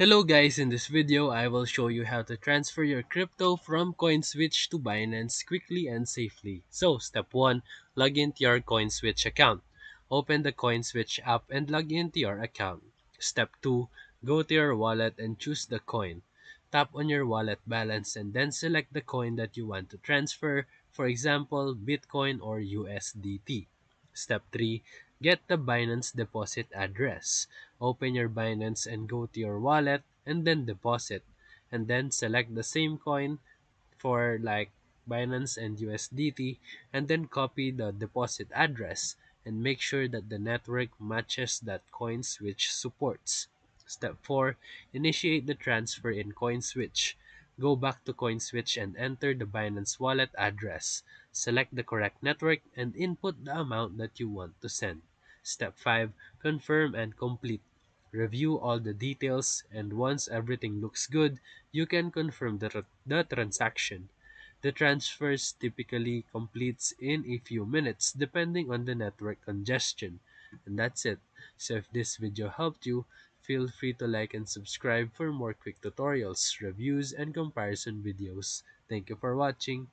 Hello guys, in this video I will show you how to transfer your crypto from CoinSwitch to Binance quickly and safely. So step 1, log into your CoinSwitch account. Open the CoinSwitch app and log into your account. Step 2, go to your wallet and choose the coin. Tap on your wallet balance and then select the coin that you want to transfer, for example, Bitcoin or USDT. Step 3, get the Binance deposit address. Open your Binance and go to your wallet and then deposit. And then select the same coin for like Binance and USDT and then copy the deposit address and make sure that the network matches that CoinSwitch supports. Step 4. Initiate the transfer in CoinSwitch. Go back to CoinSwitch and enter the Binance wallet address. Select the correct network and input the amount that you want to send. Step 5. Confirm and complete. Review all the details and once everything looks good, you can confirm the, the transaction. The transfers typically completes in a few minutes depending on the network congestion. And that's it. So if this video helped you, feel free to like and subscribe for more quick tutorials, reviews, and comparison videos. Thank you for watching.